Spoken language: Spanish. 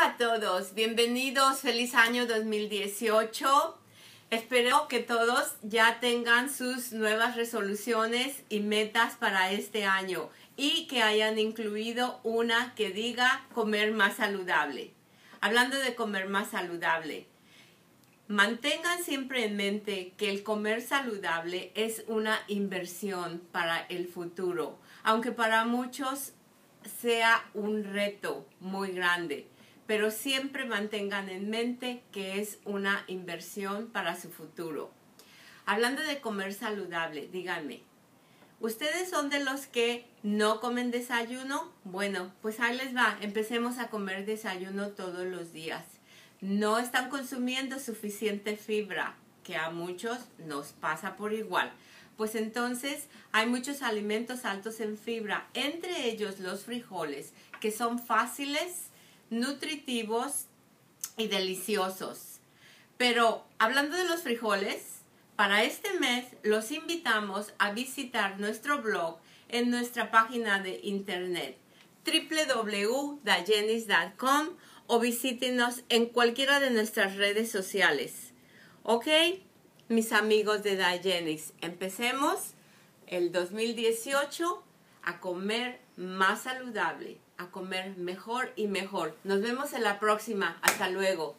Hola a todos, bienvenidos, feliz año 2018. Espero que todos ya tengan sus nuevas resoluciones y metas para este año y que hayan incluido una que diga comer más saludable. Hablando de comer más saludable, mantengan siempre en mente que el comer saludable es una inversión para el futuro, aunque para muchos sea un reto muy grande pero siempre mantengan en mente que es una inversión para su futuro. Hablando de comer saludable, díganme, ¿ustedes son de los que no comen desayuno? Bueno, pues ahí les va, empecemos a comer desayuno todos los días. No están consumiendo suficiente fibra, que a muchos nos pasa por igual. Pues entonces hay muchos alimentos altos en fibra, entre ellos los frijoles, que son fáciles nutritivos y deliciosos. Pero hablando de los frijoles, para este mes los invitamos a visitar nuestro blog en nuestra página de internet www.dayenis.com o visítenos en cualquiera de nuestras redes sociales. ¿Ok? Mis amigos de Dayenis, empecemos el 2018 a comer más saludable a comer mejor y mejor. Nos vemos en la próxima. Hasta luego.